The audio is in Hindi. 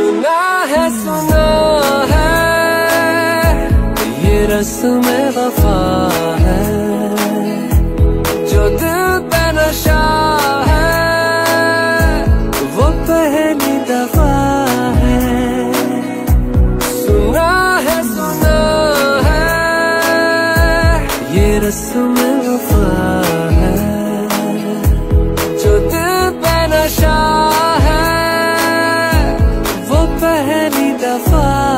सुना है सुना है। ये रस्म वफा है। जो दिल पे नशा है, वो पहली दफ़ा है। सुना है सुना है। ये रस्म वफा है। जो दिल पे नशा 的发